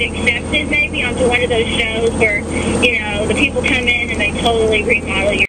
get accepted maybe onto one of those shows where, you know, the people come in and they totally remodel your